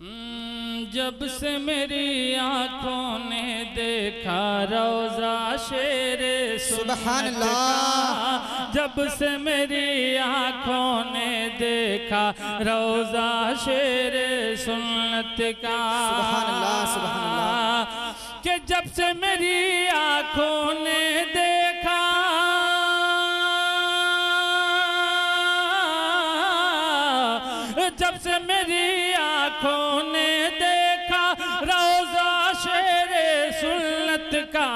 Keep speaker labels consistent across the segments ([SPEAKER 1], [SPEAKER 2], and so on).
[SPEAKER 1] हम्म, जब से मेरी आँखों ने देखा रोजा शेर
[SPEAKER 2] सुबहान
[SPEAKER 1] जब से मेरी आँखों ने देखा रोजा शेर सुन्नत का कि जब से मेरी आँखों ने देखा का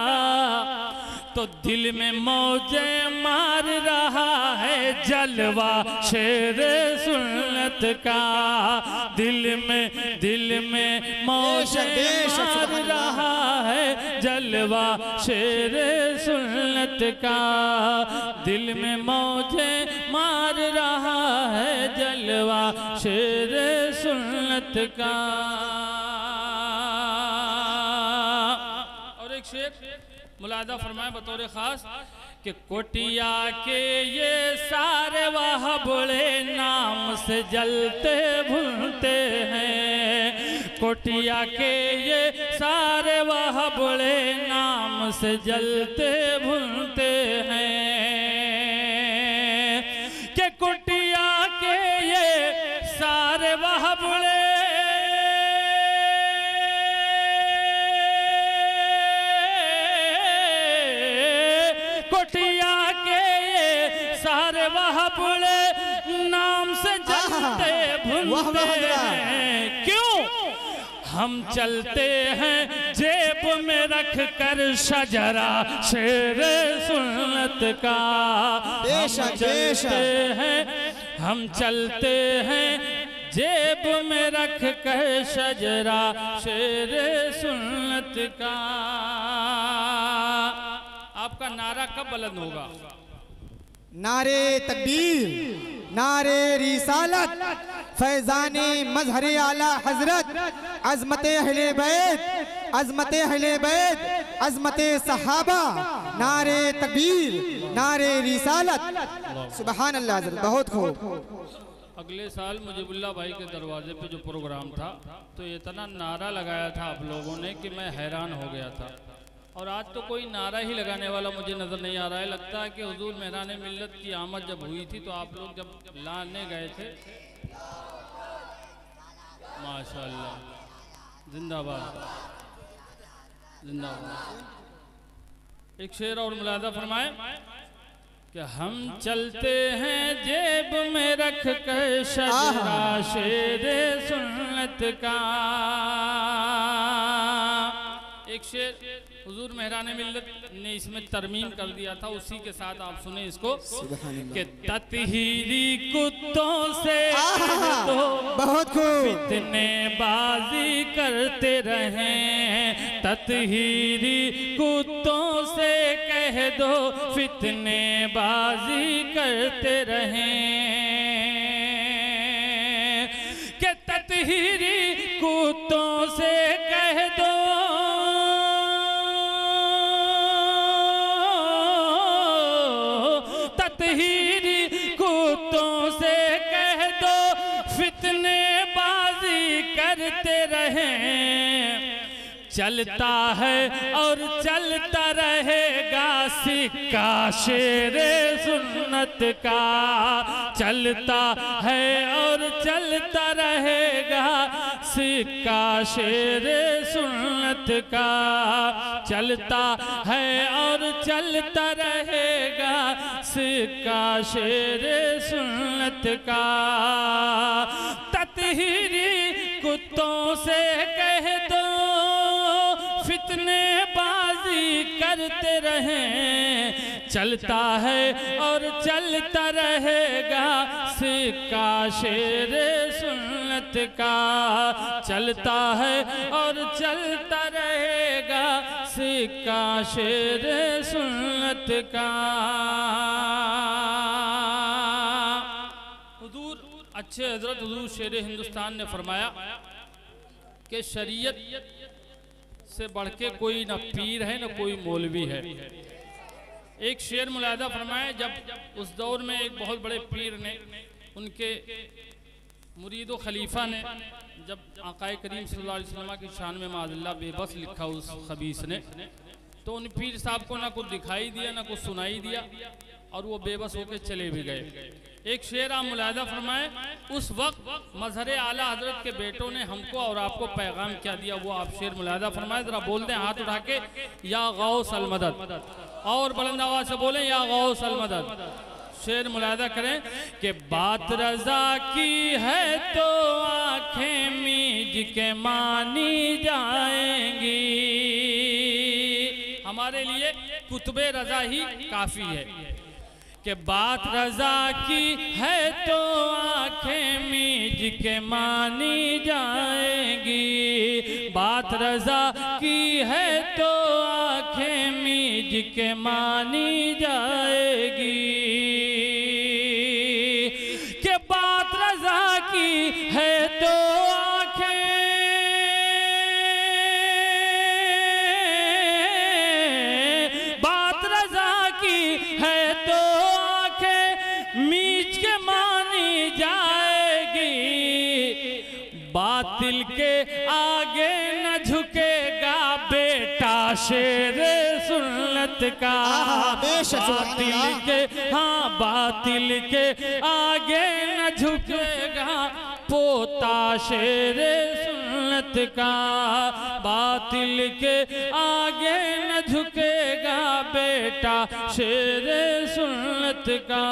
[SPEAKER 1] तो दिल में मौजे मार रहा है जलवा शेर सुन्नत का। दिल में दिल में मौजे मार रहा है जलवा शेर सुन्नत का। दिल में मौजे मार रहा है जलवा शेर सुन्नत का। एक शेर मुलादा फरमाए बतौर खास कि कोटिया के ये सारे वह बोले नाम से जलते भूलते हैं। कोटिया के ये सारे वह बोले नाम से जलते भूलते हैं। बुड़े नाम से
[SPEAKER 2] वाह,
[SPEAKER 1] भूलते हैं। क्यों? हम चलते हैं जेब में रख कर शजरा शेर सुन्नत का। हम चलते हैं हम चलते हैं जेब में रख कर शजरा शेर सुन्नत का। आपका नारा कब बुलंद होगा?
[SPEAKER 2] नारे तकबीर नारे रिसालत, फैजानी मजहर आला हज़रत, अजमत अहले बैत, अजमत अहले बैत, अजमत सहाबा, नारे तकबीर नारे रिसालत। सुबहान अल्लाह बहुत खूब।
[SPEAKER 1] अगले साल मुजीबुल्ला भाई के दरवाजे पे जो प्रोग्राम था तो इतना नारा लगाया था आप लोगों ने कि मैं हैरान हो गया था। और आज तो कोई नारा ही लगाने वाला मुझे नज़र नहीं आ रहा है। लगता है कि हुजूर मेहरान मिल्लत की आमद जब हुई थी तो आप लोग जब लाने गए थे। माशाल्लाह। जिंदाबाद। जिंदाबाद। एक शेर और मुलादा फरमाए कि हम चलते हैं जेब में रख कर शेर सुन्नत का। एक शेर हुजूर मेहरान मिल्लत ने इसमें तरमीम कर दिया था उसी के साथ आप सुने इसको कि ततहीरी कुत्तों से तो
[SPEAKER 2] बहुत
[SPEAKER 1] फितने बाजी करते रहे ततहीरी कुत्तों से कह दो फितने बाजी करते रहे कि ततहीरी कुत्तों से कह दो ततहीरी कुत्तों से कह दो फितने बाजी करते रहें। चलता है और चलता रहेगा सिक्का शेर सुन्नत का। चलता है और चलता रहेगा सिक्का शेर सुन्नत का। चलता है और चलता रहेगा सिक्का शेर सुन्नत का। ततहीरी कुत्तों से कह दो फितने बाजी करते रहें। चलता है और चलता रहेगा सिक्का शेर सुन्नत का। चलता है और चलता रहेगा सिक्का शेर सुन्नत का। अच्छे हज़रत हुजूर शेर हिंदुस्तान ने फरमाया कि शरीयत से बढ़ के कोई न पीर है, न कोई मौलवी है। एक शेर मुलादा फरमाए जब उस दौर में एक बहुत बड़े पीर ने उनके मुरीद खलीफा ने जब आकाए करीम सल्लल्लाहु अलैहि वसल्लम की शान में माजल्ला बेबस लिखा उस खबीस ने तो उन पीर साहब को ना कुछ दिखाई दिया, ना कुछ सुनाई दिया और वो बेबस होकर चले भी गए। एक शेर आप मुलायदा फरमाए, उस वक्त मजहर आला हज़रत के बेटों ने हमको और आपको पैगाम क्या दिया? वो आप शेर मुलायदा फरमाए, जरा बोल दें, हाथ उठा के, या गौ सलमदद और बुलंद आवाज़ से बोले, या गौ सलमदद शेर मुलायदा करें कि बात रजा की है तो आँखें मीज के मानी जाएँगी। हमारे लिए कुतबे रजा ही काफ़ी है। कि बात रजा की है तो आँखें मीज के मानी जाएगी। बात रजा की है तो आँखें मीज के मानी जाएगी। कि बात रजा की है तो बातिल के आगे न झुकेगा बेटा शेर सुन्नत का। बातिल के हाँ बातिल के आगे न झुकेगा पोता शेर सुन्नत का बातिल के आगे न झुकेगा बेटा शेर सुन्नत का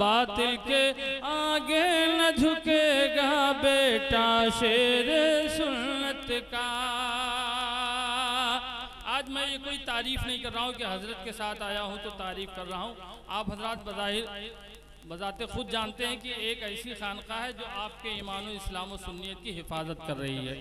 [SPEAKER 1] बातिल के आगे न झुकेगा बेटा शेर सुन्नत का। आज मैं ये कोई तारीफ़ नहीं कर रहा हूँ कि हज़रत के साथ आया हूँ तो तारीफ़ कर रहा हूँ। आप हज़रत बज़ाहिर बजाते खुद जानते हैं कि एक ऐसी खानका है जो आपके ईमान इस्लाम और सुनीत की हिफाजत कर रही है।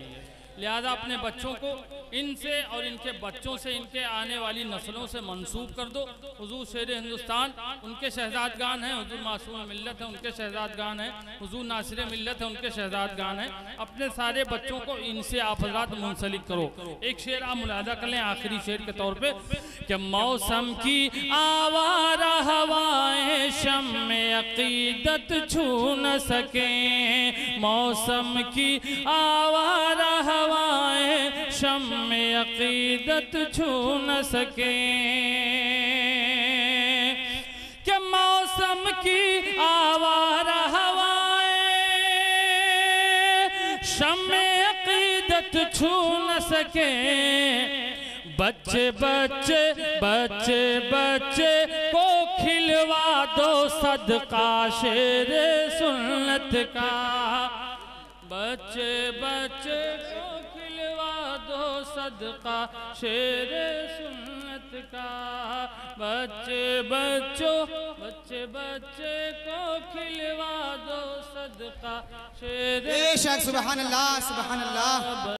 [SPEAKER 1] लिहाजा अपने बच्चों को इनसे और इनके बच्चों से, इनके आने वाली नस्लों से मंसूब कर दो। हुजूर शेर हिंदुस्तान, उनके शहजादगान हैं। हुजूर मासूम मिल्लत है, उनके शहजादगान हैं। हुजूर नासिर मिल्लत है, उनके शहजादगान हैं। अपने सारे बच्चों को इनसे आप हजरात मुंसलिक करो। एक शेर आप मुलादा कर लें आखिरी शेर के तौर पर मौसम की आवारा हवाएँ शम में अकीदत छू न सके। मौसम की आवारा अकीदत छू न सके। कि मौसम की आवारा हवाएँ शम अकीदत छू न सके। बच्चे बच्चे बच्चे बच्चे को खिलवा दो सदका शेर सुन्नत का। बच्चे बच्चे को सदका, शेर सुन्नत का। बच्चे बच्चों, बच्चे बच्चे को खिलवा दो सदका, शेर
[SPEAKER 2] सुबह अल्लाह सुबहान अल्लाह